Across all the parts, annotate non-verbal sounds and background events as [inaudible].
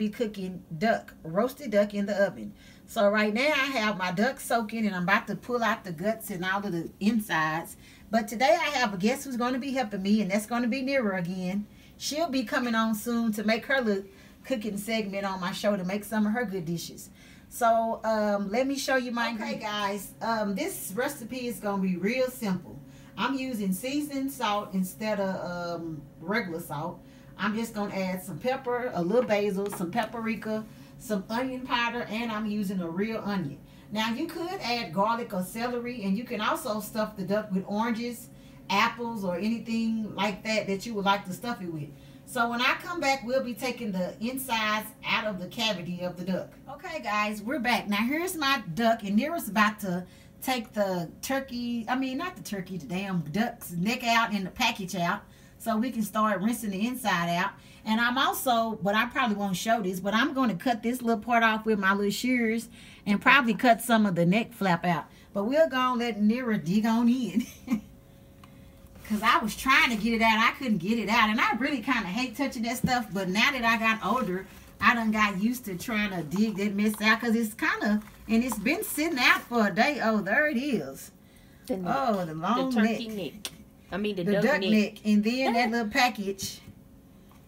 be cooking duck, roasted duck in the oven. So right now I have my duck soaking and I'm about to pull out the guts and all of the insides. But today I have a guest who's going to be helping me and that's going to be Nira again. She'll be coming on soon to make her little cooking segment on my show to make some of her good dishes. So um, let me show you my Okay guys, um, this recipe is going to be real simple. I'm using seasoned salt instead of um, regular salt. I'm just going to add some pepper, a little basil, some paprika, some onion powder, and I'm using a real onion. Now, you could add garlic or celery, and you can also stuff the duck with oranges, apples, or anything like that that you would like to stuff it with. So when I come back, we'll be taking the insides out of the cavity of the duck. Okay, guys, we're back. Now, here's my duck, and Nira's about to take the turkey, I mean, not the turkey, the damn duck's neck out and the package out so we can start rinsing the inside out. And I'm also, but I probably won't show this, but I'm going to cut this little part off with my little shears and probably cut some of the neck flap out. But we're going to let Nira dig on in. [laughs] Because I was trying to get it out. I couldn't get it out. And I really kind of hate touching that stuff. But now that I got older, I done got used to trying to dig that mess out. Because it's kind of, and it's been sitting out for a day. Oh, there it is. The oh, the long the neck. neck. I mean the, the duck, duck neck. neck. And then that little package.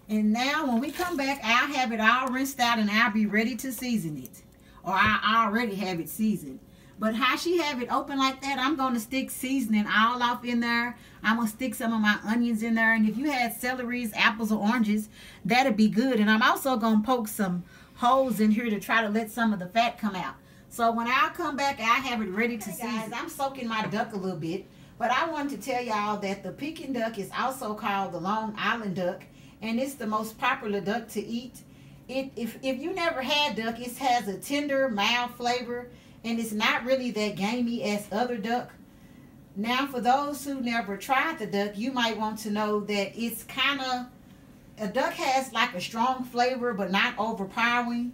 And now when we come back, I'll have it all rinsed out and I'll be ready to season it. Or I already have it seasoned. But how she have it open like that, I'm going to stick seasoning all off in there. I'm going to stick some of my onions in there. And if you had celeries, apples, or oranges, that'd be good. And I'm also going to poke some holes in here to try to let some of the fat come out. So when I come back, I have it ready to okay, season. Guys, I'm soaking my duck a little bit. But I wanted to tell y'all that the Peking duck is also called the Long Island duck. And it's the most popular duck to eat. It, if, if you never had duck, it has a tender, mild flavor. And it's not really that gamey as other duck. Now, for those who never tried the duck, you might want to know that it's kind of, a duck has like a strong flavor, but not overpowering.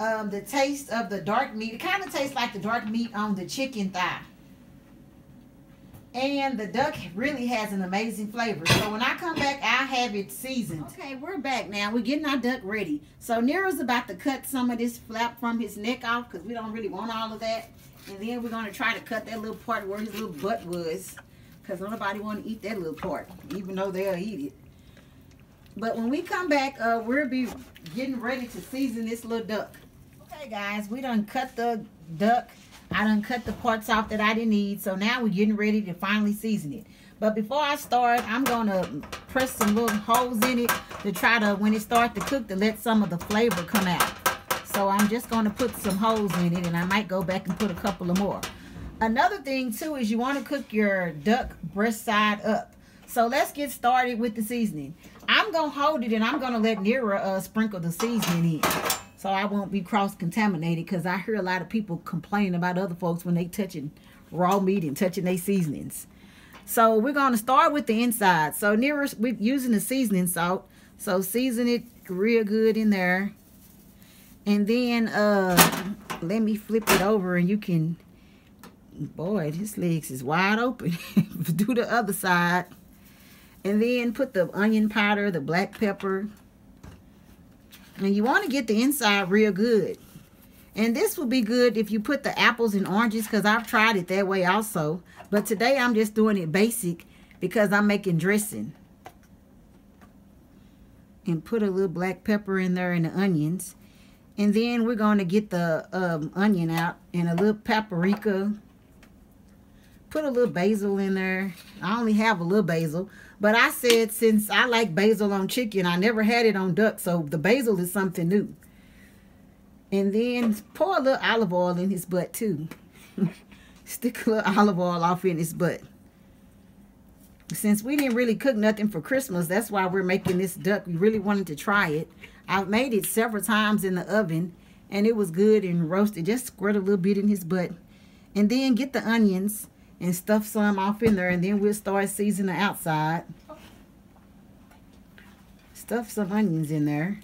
Um, the taste of the dark meat, it kind of tastes like the dark meat on the chicken thigh. And the duck really has an amazing flavor. So when I come back, i have it seasoned. Okay, we're back now. We're getting our duck ready. So Nira's about to cut some of this flap from his neck off because we don't really want all of that. And then we're going to try to cut that little part where his little butt was. Because nobody want to eat that little part, even though they'll eat it. But when we come back, uh, we'll be getting ready to season this little duck. Okay, guys, we done cut the duck I done cut the parts off that I didn't need. So now we're getting ready to finally season it. But before I start, I'm going to press some little holes in it to try to, when it starts to cook, to let some of the flavor come out. So I'm just going to put some holes in it and I might go back and put a couple of more. Another thing too is you want to cook your duck breast side up. So let's get started with the seasoning. I'm going to hold it and I'm going to let Nira uh, sprinkle the seasoning in so I won't be cross-contaminated because I hear a lot of people complaining about other folks when they touching raw meat and touching their seasonings. So we're going to start with the inside. So nearest, we're using the seasoning salt. So season it real good in there. And then uh, let me flip it over and you can, boy, his legs is wide open. [laughs] Do the other side. And then put the onion powder, the black pepper, and you want to get the inside real good. And this will be good if you put the apples and oranges because I've tried it that way also. But today I'm just doing it basic because I'm making dressing. And put a little black pepper in there and the onions. And then we're going to get the um, onion out and a little paprika. Put a little basil in there. I only have a little basil. But I said since I like basil on chicken, I never had it on duck, so the basil is something new. And then pour a little olive oil in his butt too. [laughs] Stick a little olive oil off in his butt. Since we didn't really cook nothing for Christmas, that's why we're making this duck. We really wanted to try it. I've made it several times in the oven, and it was good and roasted. Just squirt a little bit in his butt. And then get the onions and stuff some off in there and then we'll start seasoning the outside. Stuff some onions in there.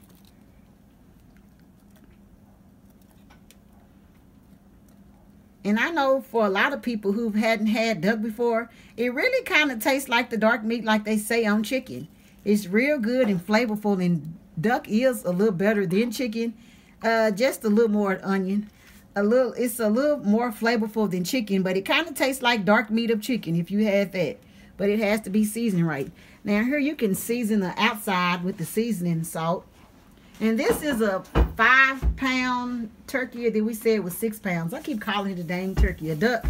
And I know for a lot of people who hadn't had duck before, it really kind of tastes like the dark meat like they say on chicken. It's real good and flavorful and duck is a little better than chicken. Uh, just a little more onion. A little, it's a little more flavorful than chicken, but it kind of tastes like dark meat of chicken if you had that. But it has to be seasoned right. Now here you can season the outside with the seasoning salt. And this is a five pound turkey that we said was six pounds. I keep calling it a dang turkey, a duck.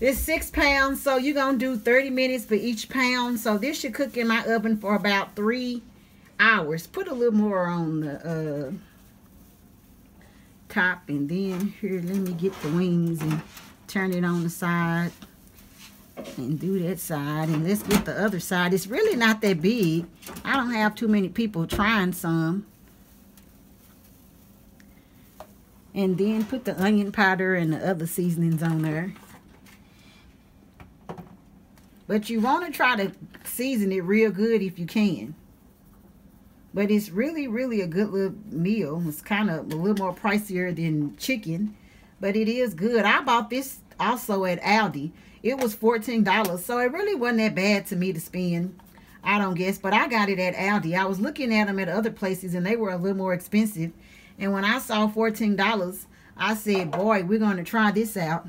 It's six pounds, so you're going to do 30 minutes for each pound. So this should cook in my oven for about three hours. Put a little more on the uh, top. And then here, let me get the wings and turn it on the side. And do that side. And let's get the other side. It's really not that big. I don't have too many people trying some. And then put the onion powder and the other seasonings on there. But you want to try to season it real good if you can. But it's really, really a good little meal. It's kind of a little more pricier than chicken. But it is good. I bought this also at Aldi. It was $14. So it really wasn't that bad to me to spend. I don't guess. But I got it at Aldi. I was looking at them at other places and they were a little more expensive. And when I saw $14, I said, boy, we're going to try this out.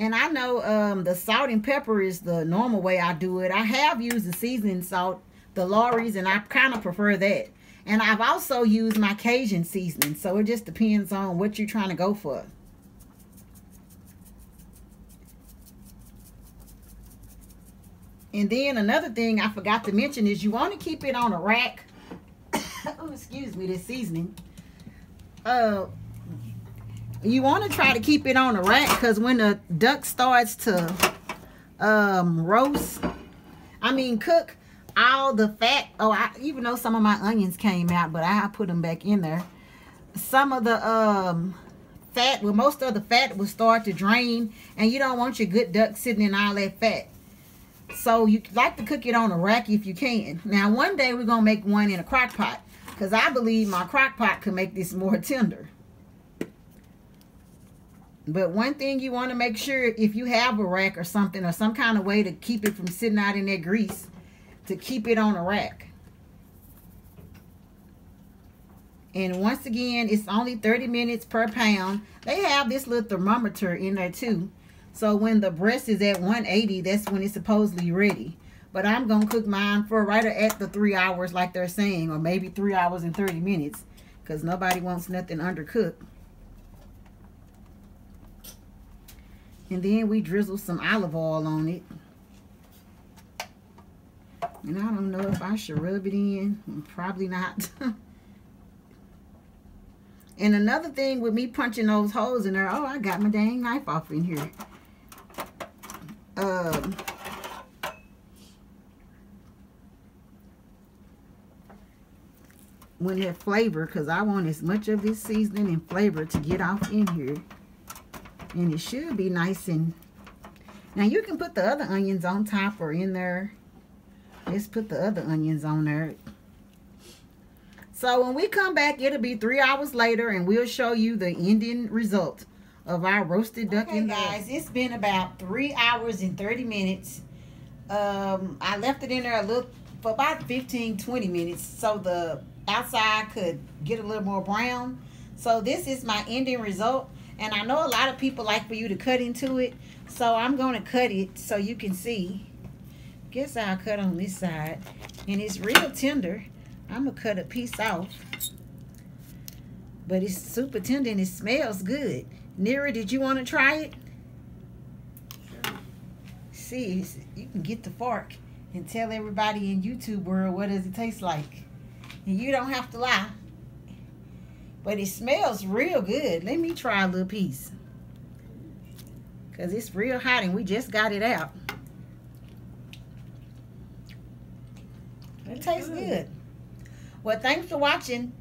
And I know um, the salt and pepper is the normal way I do it. I have used the seasoning salt, the Lawry's, and I kind of prefer that. And I've also used my Cajun seasoning. So it just depends on what you're trying to go for. And then another thing I forgot to mention is you want to keep it on a rack. [coughs] oh, excuse me, this seasoning. Uh, you want to try to keep it on a rack because when the duck starts to um, roast, I mean cook, all the fat, oh, I, even though some of my onions came out, but I put them back in there. Some of the um, fat, well, most of the fat will start to drain, and you don't want your good duck sitting in all that fat. So you like to cook it on a rack if you can. Now, one day we're going to make one in a crock pot because I believe my crock pot can make this more tender. But one thing you want to make sure if you have a rack or something or some kind of way to keep it from sitting out in that grease, to keep it on a rack. And once again, it's only 30 minutes per pound. They have this little thermometer in there too. So when the breast is at 180, that's when it's supposedly ready. But I'm going to cook mine for right at the three hours like they're saying. Or maybe three hours and 30 minutes. Because nobody wants nothing undercooked. And then we drizzle some olive oil on it. And I don't know if I should rub it in. Probably not. [laughs] and another thing with me punching those holes in there. Oh, I got my dang knife off in here. Um... when it flavor because I want as much of this seasoning and flavor to get off in here and it should be nice and now you can put the other onions on top or in there just put the other onions on there so when we come back it'll be three hours later and we'll show you the ending result of our roasted duck okay, guys it's been about three hours and 30 minutes um i left it in there a little for about 15 20 minutes so the outside could get a little more brown so this is my ending result and I know a lot of people like for you to cut into it. So I'm going to cut it so you can see. Guess I'll cut on this side. And it's real tender. I'm going to cut a piece off. But it's super tender and it smells good. Nira, did you want to try it? Sure. See, you can get the fork and tell everybody in YouTube world what does it taste like. And you don't have to lie. But it smells real good. Let me try a little piece. Because it's real hot and we just got it out. It tastes good. Well, thanks for watching.